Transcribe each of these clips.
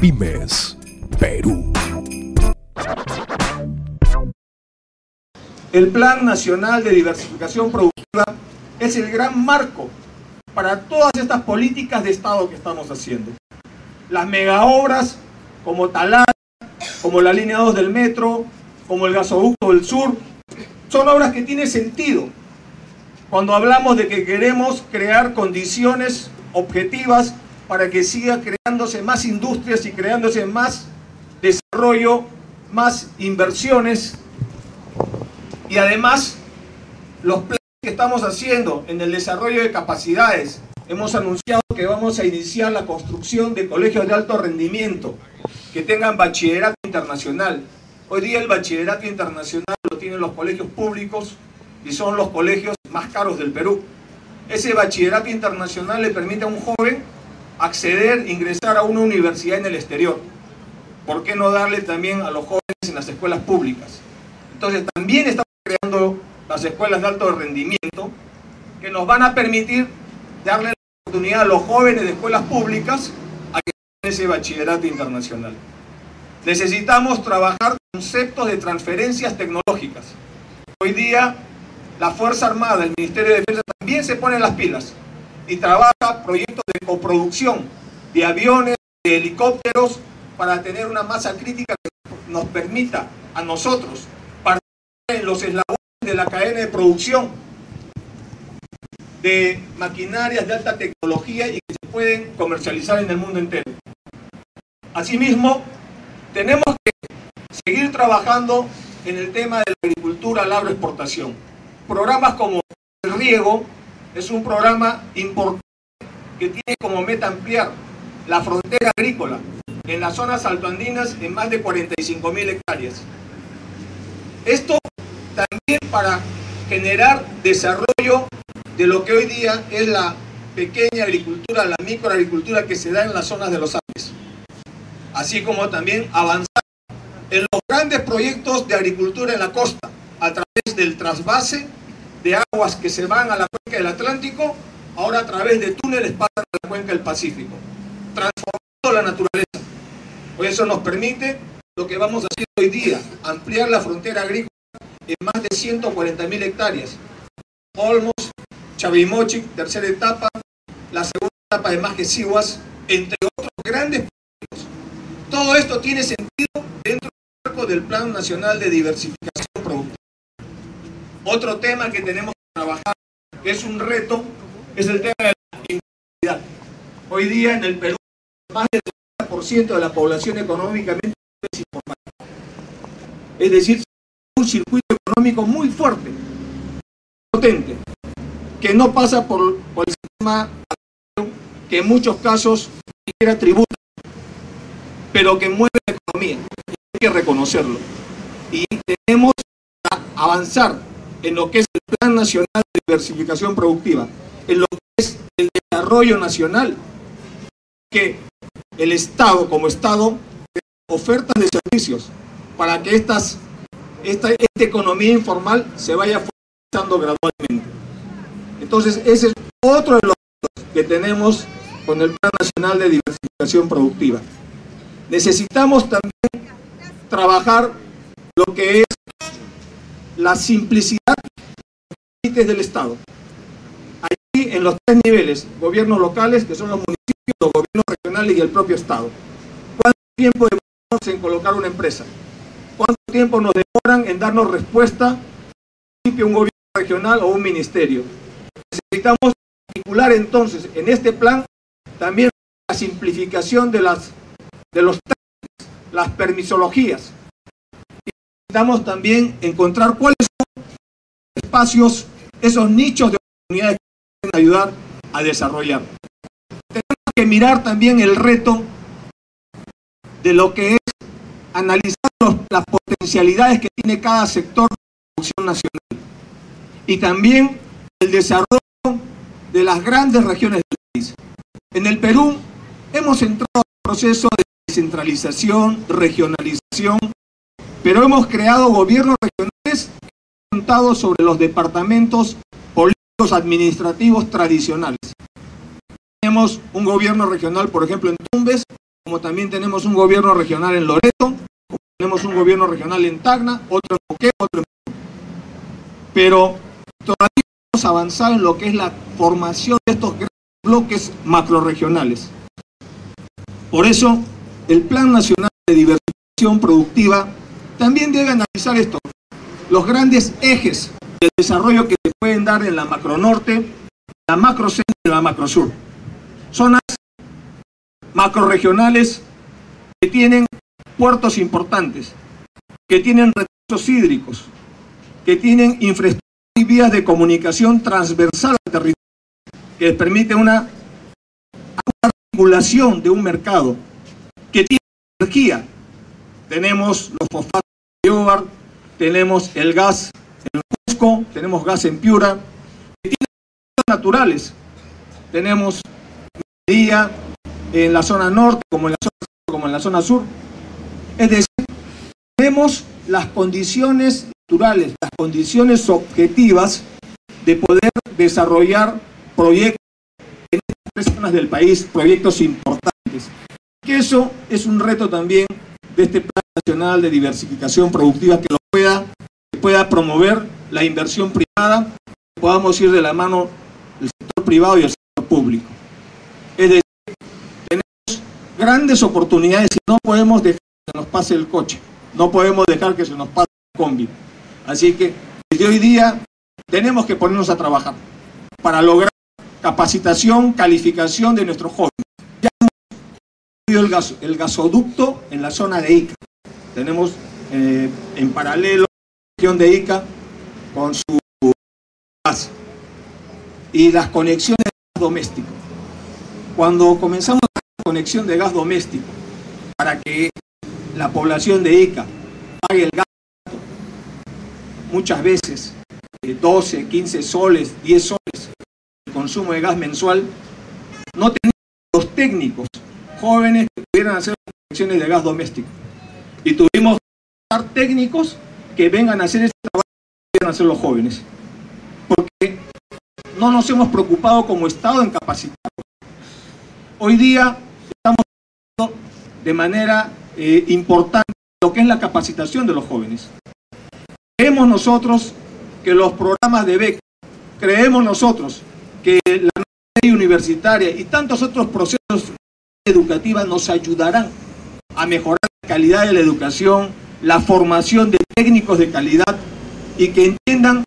Pymes, Perú. El Plan Nacional de Diversificación Productiva es el gran marco para todas estas políticas de Estado que estamos haciendo. Las megaobras como Talar, como la línea 2 del metro, como el gasoducto del sur, son obras que tienen sentido cuando hablamos de que queremos crear condiciones objetivas para que siga creándose más industrias y creándose más desarrollo, más inversiones y además los planes que estamos haciendo en el desarrollo de capacidades. Hemos anunciado que vamos a iniciar la construcción de colegios de alto rendimiento que tengan bachillerato internacional. Hoy día el bachillerato internacional lo tienen los colegios públicos y son los colegios más caros del Perú. Ese bachillerato internacional le permite a un joven acceder, ingresar a una universidad en el exterior. ¿Por qué no darle también a los jóvenes en las escuelas públicas? Entonces también estamos creando las escuelas de alto rendimiento que nos van a permitir darle la oportunidad a los jóvenes de escuelas públicas a que tengan ese bachillerato internacional. Necesitamos trabajar conceptos de transferencias tecnológicas. Hoy día la Fuerza Armada, el Ministerio de Defensa también se pone las pilas y trabaja proyectos de coproducción de aviones, de helicópteros, para tener una masa crítica que nos permita a nosotros participar en los eslabones de la cadena de producción de maquinarias de alta tecnología y que se pueden comercializar en el mundo entero. Asimismo, tenemos que seguir trabajando en el tema de la agricultura, la agroexportación. Programas como el riego es un programa importante que tiene como meta ampliar la frontera agrícola en las zonas altoandinas en más de 45 mil hectáreas. Esto también para generar desarrollo de lo que hoy día es la pequeña agricultura, la microagricultura que se da en las zonas de los Andes. Así como también avanzar en los grandes proyectos de agricultura en la costa, a través del trasvase de aguas que se van a la cuenca del Atlántico, ahora a través de túneles pasan a la cuenca del Pacífico, transformando la naturaleza. Por eso nos permite lo que vamos a hacer hoy día, ampliar la frontera agrícola en más de 140 mil hectáreas. Olmos, Chavimochi, tercera etapa, la segunda etapa de Majesihuas, entre otros grandes proyectos. Todo esto tiene sentido dentro del marco del Plan Nacional de Diversificación. Otro tema que tenemos que trabajar, que es un reto, es el tema de la informalidad. Hoy día en el Perú, más del 30% de la población económicamente es informal. Es decir, un circuito económico muy fuerte, potente, que no pasa por, por el sistema que en muchos casos ni siquiera tributa, pero que mueve la economía. Hay que reconocerlo. Y tenemos que avanzar en lo que es el Plan Nacional de Diversificación Productiva, en lo que es el desarrollo nacional, que el Estado como Estado ofertas de servicios para que estas, esta, esta economía informal se vaya fomentando gradualmente. Entonces, ese es otro de los que tenemos con el Plan Nacional de Diversificación Productiva. Necesitamos también trabajar lo que es la simplicidad del Estado. Allí, en los tres niveles, gobiernos locales, que son los municipios, los gobiernos regionales y el propio Estado. ¿Cuánto tiempo demoramos en colocar una empresa? ¿Cuánto tiempo nos demoran en darnos respuesta un gobierno regional o un ministerio? Necesitamos articular entonces en este plan también la simplificación de, las, de los trámites, las permisologías. Y necesitamos también encontrar cuáles son los espacios, esos nichos de oportunidades que pueden ayudar a desarrollar. Tenemos que mirar también el reto de lo que es analizar las potencialidades que tiene cada sector de producción nacional y también el desarrollo de las grandes regiones del país. En el Perú hemos entrado en un proceso de descentralización, regionalización, pero hemos creado gobiernos regionales sobre los departamentos políticos administrativos tradicionales. Tenemos un gobierno regional, por ejemplo, en Tumbes, como también tenemos un gobierno regional en Loreto, como tenemos un gobierno regional en Tacna, otro en Moquegua, otro en... Pero todavía hemos avanzado en lo que es la formación de estos grandes bloques macroregionales. Por eso, el Plan Nacional de Diversificación Productiva también debe analizar esto, los grandes ejes del desarrollo que se pueden dar en la macro norte, la macro centro y la macro sur. Zonas macroregionales que tienen puertos importantes, que tienen recursos hídricos, que tienen infraestructura y vías de comunicación transversal al territorio, que permite una, articulación de un mercado, que tiene energía. Tenemos los fosfatos de Yobar, tenemos el gas en Cusco, tenemos gas en Piura, que tiene naturales. Tenemos día en la zona norte como en la zona, como en la zona sur. Es decir, tenemos las condiciones naturales, las condiciones objetivas de poder desarrollar proyectos en estas tres zonas del país, proyectos importantes. Que eso es un reto también de este Plan Nacional de Diversificación Productiva que lo pueda, pueda promover la inversión privada, podamos ir de la mano el sector privado y el sector público. Es decir, tenemos grandes oportunidades y no podemos dejar que nos pase el coche, no podemos dejar que se nos pase el combi. Así que desde hoy día tenemos que ponernos a trabajar para lograr capacitación, calificación de nuestros jóvenes. Ya hemos el gasoducto en la zona de Ica. Tenemos eh, en paralelo la región de Ica con su gas y las conexiones de gas doméstico. Cuando comenzamos la conexión de gas doméstico para que la población de Ica pague el gas, muchas veces 12, 15 soles, 10 soles el consumo de gas mensual, no teníamos los técnicos jóvenes que pudieran hacer conexiones de gas doméstico. Y tuvimos técnicos que vengan a hacer ese trabajo que pudieran hacer los jóvenes. Porque no nos hemos preocupado como Estado en capacitarlos. Hoy día estamos de manera eh, importante lo que es la capacitación de los jóvenes. Creemos nosotros que los programas de beca, creemos nosotros que la ley universitaria y tantos otros procesos educativos nos ayudarán a mejorar la calidad de la educación, la formación de técnicos de calidad y que entiendan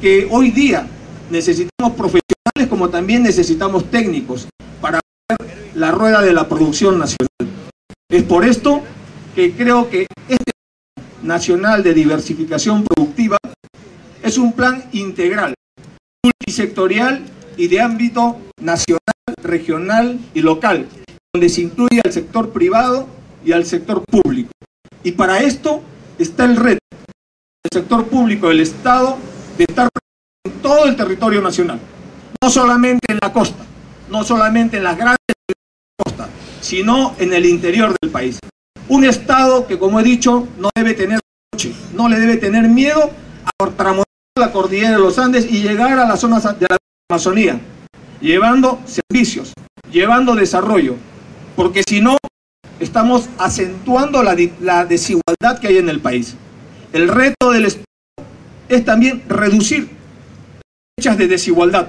que hoy día necesitamos profesionales como también necesitamos técnicos para ver la rueda de la producción nacional. Es por esto que creo que este nacional de diversificación productiva es un plan integral, multisectorial y de ámbito nacional, regional y local, donde se incluye al sector privado y al sector público. Y para esto está el reto del sector público del Estado de estar en todo el territorio nacional, no solamente en la costa, no solamente en las grandes costas, sino en el interior del país. Un Estado que, como he dicho, no debe tener no le debe tener miedo a tramontar la cordillera de los Andes y llegar a las zonas de la Amazonía, llevando servicios, llevando desarrollo, porque si no, estamos acentuando la, la desigualdad que hay en el país. El reto del Estado es también reducir brechas de desigualdad,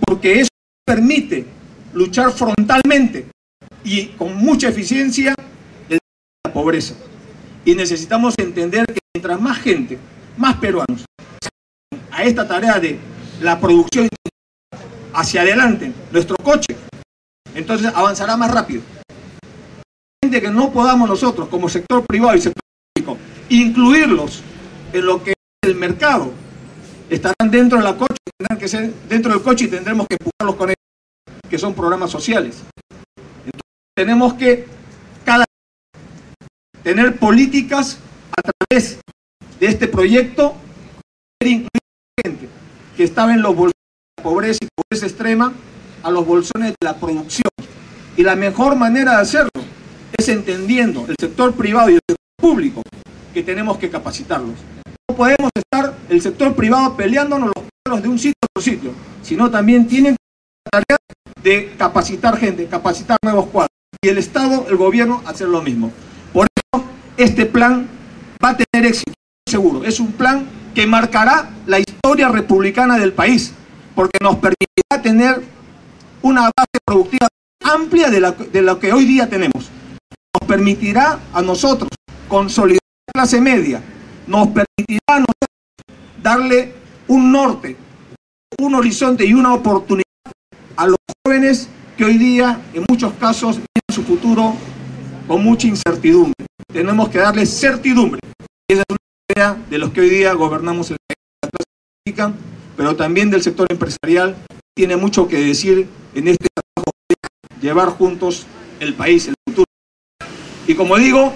porque eso permite luchar frontalmente y con mucha eficiencia el la pobreza. Y necesitamos entender que mientras más gente, más peruanos, a esta tarea de la producción hacia adelante, nuestro coche, entonces avanzará más rápido. Gente que no podamos nosotros, como sector privado y sector público, incluirlos en lo que es el mercado, estarán dentro de la coche, que ser dentro del coche y tendremos que empujarlos con ellos, que son programas sociales. Entonces, tenemos que cada tener políticas a través de este proyecto, incluir gente que estaba en los bolsones de la pobreza y pobreza extrema a los bolsones de la producción. Y la mejor manera de hacerlo entendiendo el sector privado y el sector público que tenemos que capacitarlos. No podemos estar el sector privado peleándonos los cuadros de un sitio a otro sitio, sino también tienen la tarea de capacitar gente, capacitar nuevos cuadros. y el Estado, el gobierno, hacer lo mismo. Por eso, este plan va a tener éxito, seguro. Es un plan que marcará la historia republicana del país, porque nos permitirá tener una base productiva amplia de, la, de lo que hoy día tenemos. Nos permitirá a nosotros consolidar la clase media, nos permitirá a nosotros darle un norte, un horizonte y una oportunidad a los jóvenes que hoy día en muchos casos ven su futuro con mucha incertidumbre. Tenemos que darles certidumbre. Y esa es una idea de los que hoy día gobernamos el país, pero también del sector empresarial. Tiene mucho que decir en este trabajo de llevar juntos el país. Y como digo,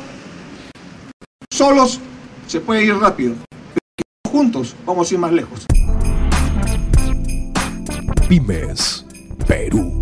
solos se puede ir rápido, pero juntos vamos a ir más lejos. Pymes Perú.